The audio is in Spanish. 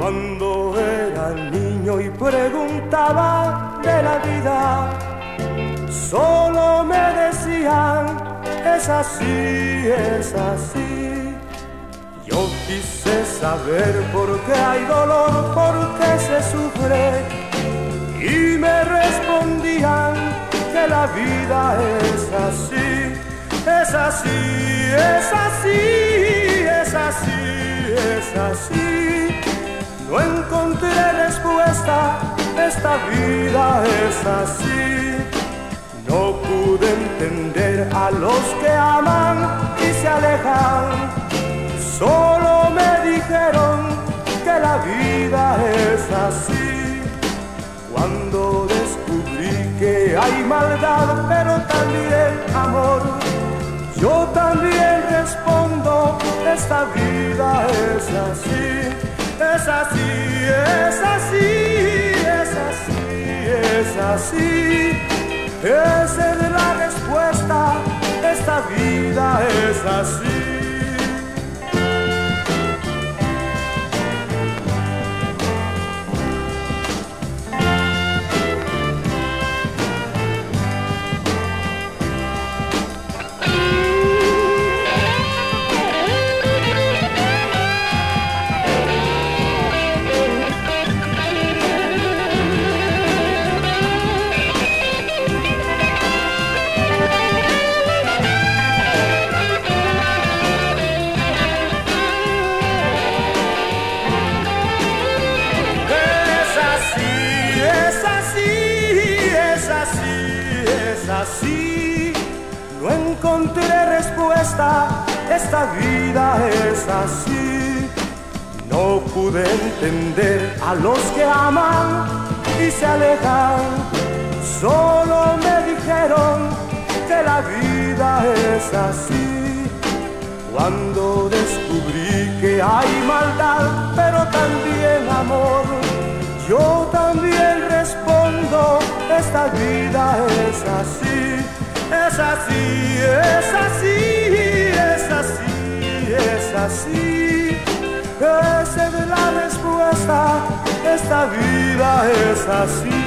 era niño y preguntaba de la vida, solo me decían, es así, es así. Yo quise saber por qué hay dolor, por qué se sufre, y me respondían que la vida es así, es así, es así, es así, es así. No encontré respuesta, esta vida es así. No pude entender a los que aman y se alejan. Solo me dijeron que la vida es así. Cuando descubrí que hay maldad, pero también amor, yo también respondo, esta vida es así es así, es así, es así, es así. Esa es la respuesta, esta vida es así. Así. No encontré respuesta, esta vida es así. No pude entender a los que aman y se alejan. Solo me dijeron que la vida es así. Cuando descubrí que hay maldad, pero también amor, yo también respondo esta vida es así, es así, es así, es así, es así. Esa es la respuesta, esta vida es así.